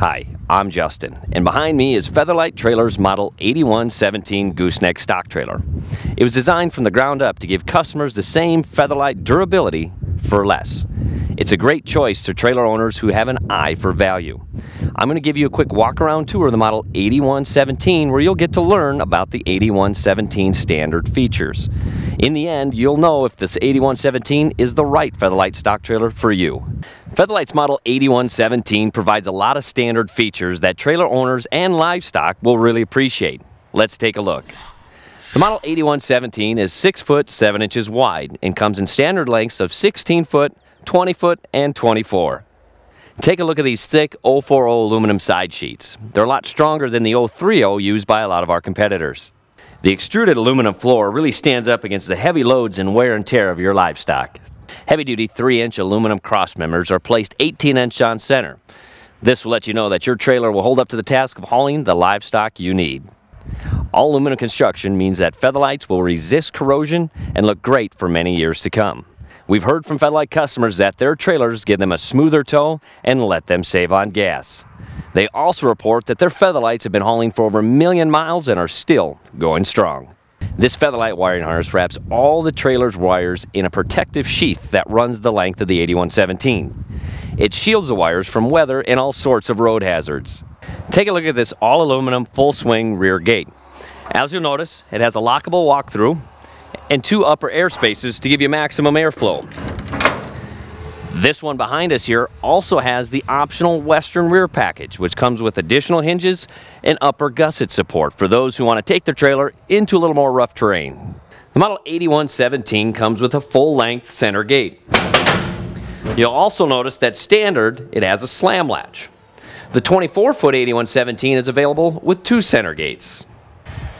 Hi, I'm Justin, and behind me is Featherlite Trailers Model 8117 Gooseneck Stock Trailer. It was designed from the ground up to give customers the same Featherlite durability for less. It's a great choice to trailer owners who have an eye for value. I'm going to give you a quick walk around tour of the Model 8117 where you'll get to learn about the 8117 standard features. In the end, you'll know if this 8117 is the right Featherlite stock trailer for you. Featherlite's Model 8117 provides a lot of standard features that trailer owners and livestock will really appreciate. Let's take a look. The Model 8117 is 6 foot 7 inches wide and comes in standard lengths of 16 foot, 20 foot, and 24. Take a look at these thick 040 aluminum side sheets. They're a lot stronger than the 030 used by a lot of our competitors. The extruded aluminum floor really stands up against the heavy loads and wear and tear of your livestock. Heavy-duty 3-inch aluminum cross members are placed 18-inch on center. This will let you know that your trailer will hold up to the task of hauling the livestock you need. All aluminum construction means that Featherlites will resist corrosion and look great for many years to come. We've heard from Featherlite customers that their trailers give them a smoother tow and let them save on gas. They also report that their Featherlites have been hauling for over a million miles and are still going strong. This Featherlite wiring harness wraps all the trailer's wires in a protective sheath that runs the length of the 8117. It shields the wires from weather and all sorts of road hazards. Take a look at this all aluminum full swing rear gate. As you'll notice, it has a lockable walk-through and two upper air spaces to give you maximum airflow. This one behind us here also has the optional western rear package, which comes with additional hinges and upper gusset support for those who want to take their trailer into a little more rough terrain. The Model 8117 comes with a full-length center gate. You'll also notice that standard, it has a slam latch. The 24-foot 8117 is available with two center gates.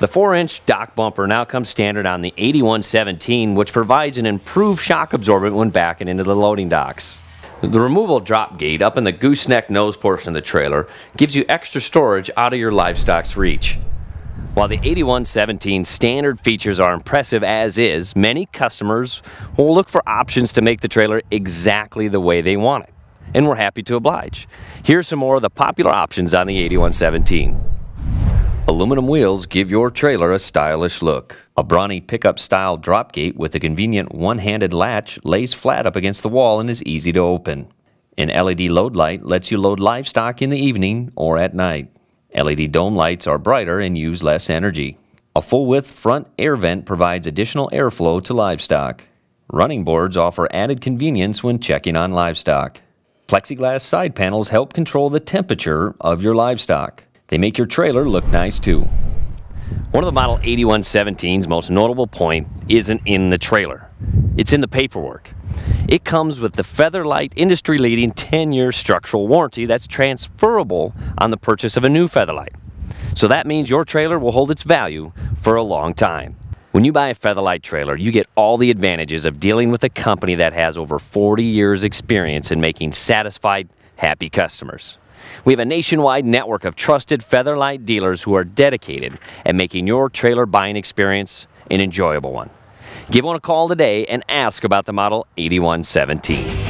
The 4-inch dock bumper now comes standard on the 8117, which provides an improved shock absorbent when backing into the loading docks. The removable drop gate up in the gooseneck nose portion of the trailer gives you extra storage out of your livestock's reach. While the 8117 standard features are impressive as is, many customers will look for options to make the trailer exactly the way they want it. And we're happy to oblige. Here's some more of the popular options on the 8117. Aluminum wheels give your trailer a stylish look. A brawny pickup style drop gate with a convenient one handed latch lays flat up against the wall and is easy to open. An LED load light lets you load livestock in the evening or at night. LED dome lights are brighter and use less energy. A full width front air vent provides additional airflow to livestock. Running boards offer added convenience when checking on livestock. Plexiglass side panels help control the temperature of your livestock. They make your trailer look nice too. One of the Model 8117's most notable point isn't in the trailer. It's in the paperwork. It comes with the Featherlite industry-leading 10-year structural warranty that's transferable on the purchase of a new Featherlite. So that means your trailer will hold its value for a long time. When you buy a Featherlite trailer, you get all the advantages of dealing with a company that has over 40 years experience in making satisfied, happy customers. We have a nationwide network of trusted Featherlite dealers who are dedicated at making your trailer buying experience an enjoyable one. Give one a call today and ask about the Model 8117.